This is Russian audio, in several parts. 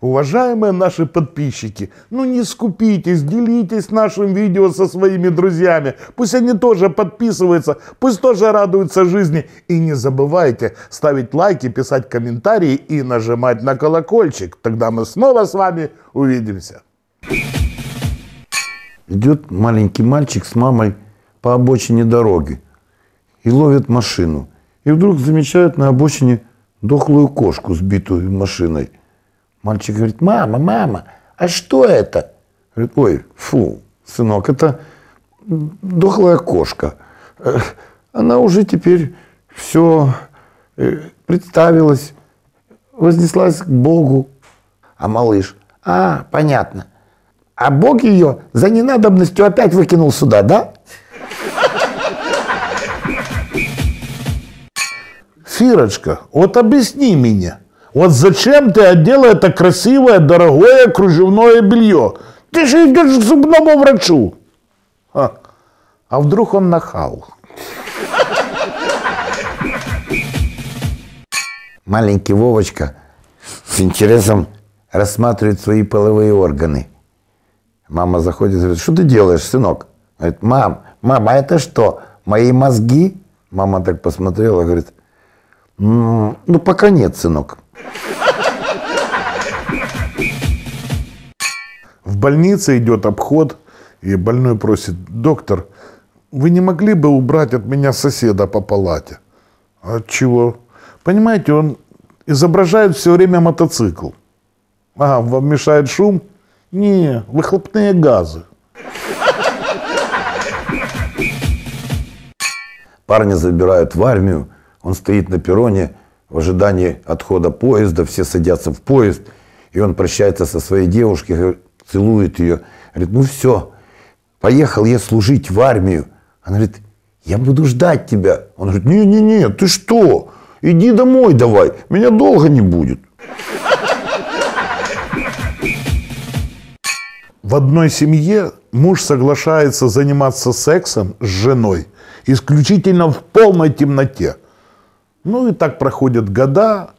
Уважаемые наши подписчики, ну не скупитесь, делитесь нашим видео со своими друзьями. Пусть они тоже подписываются, пусть тоже радуются жизни. И не забывайте ставить лайки, писать комментарии и нажимать на колокольчик. Тогда мы снова с вами увидимся. Идет маленький мальчик с мамой по обочине дороги и ловит машину. И вдруг замечает на обочине дохлую кошку, сбитую машиной. Мальчик говорит, мама, мама, а что это? Говорит, ой, фу, сынок, это дохлая кошка. Она уже теперь все э, представилась, вознеслась к Богу. А малыш, а, понятно. А Бог ее за ненадобностью опять выкинул сюда, да? Фирочка, вот объясни мне, вот зачем ты одела это красивое, дорогое кружевное белье? Ты же идешь к зубному врачу. А, а вдруг он нахал? Маленький Вовочка с интересом рассматривает свои половые органы. Мама заходит и говорит, что ты делаешь, сынок? Говорит, мам, мама, а это что, мои мозги? Мама так посмотрела, говорит, ну, пока нет, сынок. В больнице идет обход, и больной просит, доктор, вы не могли бы убрать от меня соседа по палате? От чего? Понимаете, он изображает все время мотоцикл. А, вам мешает шум? Не, выхлопные газы. Парня забирают в армию, он стоит на перроне в ожидании отхода поезда, все садятся в поезд, и он прощается со своей девушкой, целует ее, говорит, ну все, поехал я служить в армию. Она говорит, я буду ждать тебя. Он говорит, не-не-не, ты что, иди домой давай, меня долго не будет. В одной семье муж соглашается заниматься сексом с женой исключительно в полной темноте. Ну и так проходят года,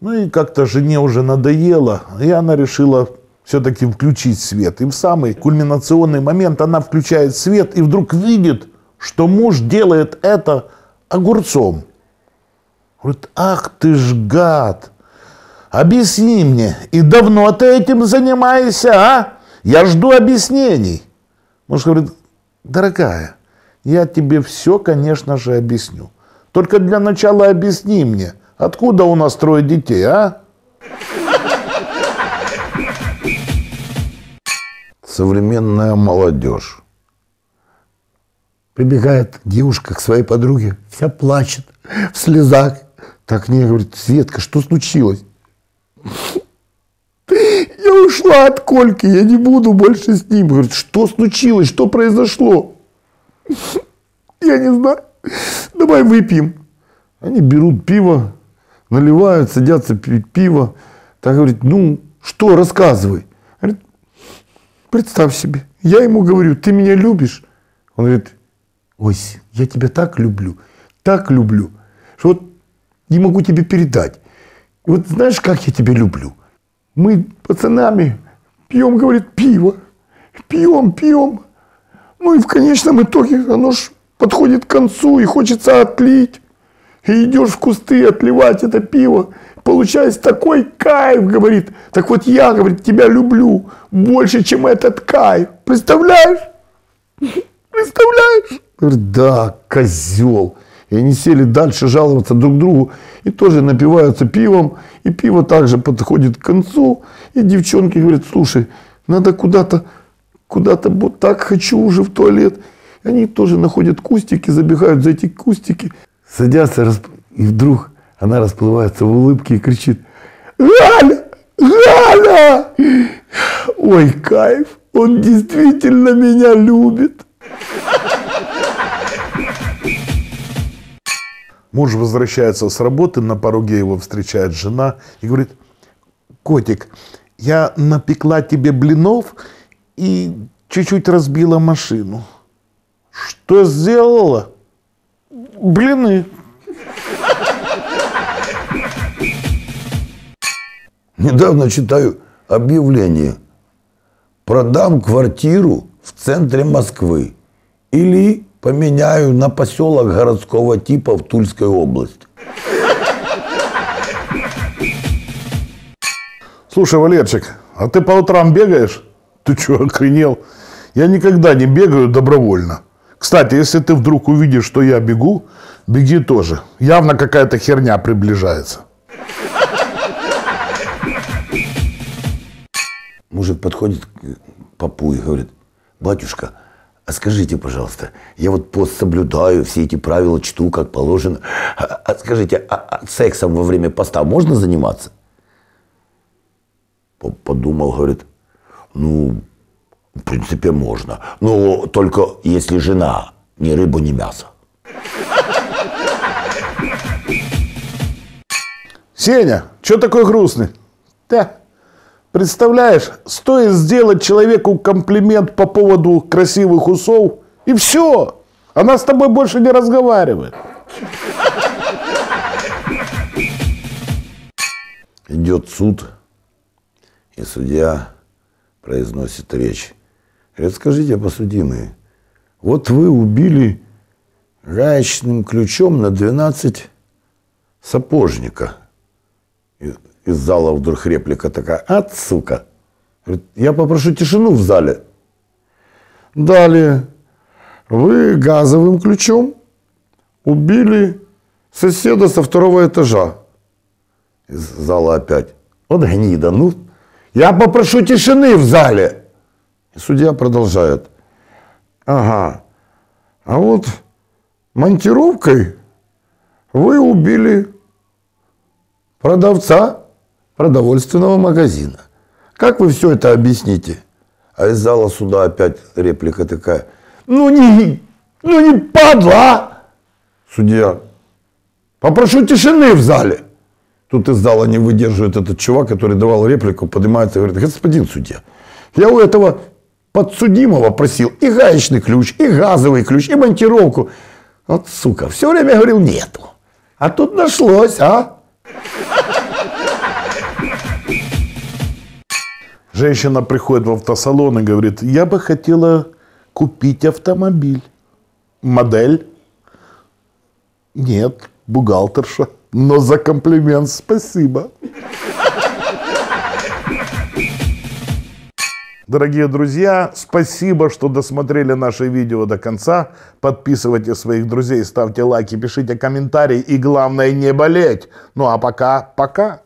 ну и как-то жене уже надоело, и она решила все-таки включить свет. И в самый кульминационный момент она включает свет и вдруг видит, что муж делает это огурцом. Говорит, ах ты ж гад, объясни мне, и давно ты этим занимаешься, а? Я жду объяснений. Муж говорит, дорогая, я тебе все, конечно же, объясню. Только для начала объясни мне, откуда у нас трое детей, а? Современная молодежь. Прибегает девушка к своей подруге, вся плачет, в слезах. Так не говорит, Светка, что случилось? Я ушла от Кольки, я не буду больше с ним. Говорит, что случилось, что произошло? Я не знаю. Давай выпьем. Они берут пиво, наливают, садятся пить пиво. Так говорит, ну что, рассказывай. Говорит, представь себе, я ему говорю, ты меня любишь? Он говорит, ой, я тебя так люблю, так люблю, что вот не могу тебе передать. И вот знаешь, как я тебя люблю? Мы пацанами пьем, говорит, пиво. Пьем, пьем. Ну и в конечном итоге оно ж подходит к концу и хочется отлить. И идешь в кусты отливать это пиво. Получается такой кайф, говорит. Так вот я, говорит, тебя люблю больше, чем этот кайф. Представляешь? Представляешь? Говорит, да, козел. И они сели дальше жаловаться друг другу и тоже напиваются пивом. И пиво также подходит к концу. И девчонки говорят, слушай, надо куда-то, куда-то, вот так хочу уже в туалет. Они тоже находят кустики, забегают за эти кустики, садятся, и вдруг она расплывается в улыбке и кричит, Галя, Галя! Ой, кайф, он действительно меня любит. Муж возвращается с работы, на пороге его встречает жена и говорит, котик, я напекла тебе блинов и чуть-чуть разбила машину. Что сделала? Блины. Недавно читаю объявление. Продам квартиру в центре Москвы. Или поменяю на поселок городского типа в Тульской области. Слушай, Валерчик, а ты по утрам бегаешь? Ты что, охренел? Я никогда не бегаю добровольно. Кстати, если ты вдруг увидишь, что я бегу, беги тоже. Явно какая-то херня приближается. Мужик подходит к попу и говорит, батюшка, а скажите, пожалуйста, я вот пост соблюдаю, все эти правила чту, как положено. А, а скажите, а, а сексом во время поста можно заниматься? Поп Подумал, говорит, ну, принципе, можно. Но только если жена ни рыбу, ни мясо. Сеня, что такой грустный? Да. Представляешь, стоит сделать человеку комплимент по поводу красивых усов, и все. Она с тобой больше не разговаривает. Идет суд, и судья произносит речь. Говорит, скажите, посудимые, вот вы убили гаечным ключом на 12 сапожника. Из, зала вдруг реплика такая, от сука. Говорит, я попрошу тишину в зале. Далее, вы газовым ключом убили соседа со второго этажа. Из зала опять. Вот гнида, ну, я попрошу тишины в зале. Судья продолжает. Ага. А вот монтировкой вы убили продавца продовольственного магазина. Как вы все это объясните? А из зала суда опять реплика такая. Ну не, ну не падла! Судья. Попрошу тишины в зале. Тут из зала не выдерживает этот чувак, который давал реплику, поднимается и говорит, господин судья, я у этого подсудимого просил и гаечный ключ, и газовый ключ, и монтировку. Вот, сука, все время говорил нету. А тут нашлось, а? Женщина приходит в автосалон и говорит, я бы хотела купить автомобиль. Модель? Нет, бухгалтерша. Но за комплимент спасибо. Дорогие друзья, спасибо, что досмотрели наше видео до конца. Подписывайте своих друзей, ставьте лайки, пишите комментарии и главное не болеть. Ну а пока, пока.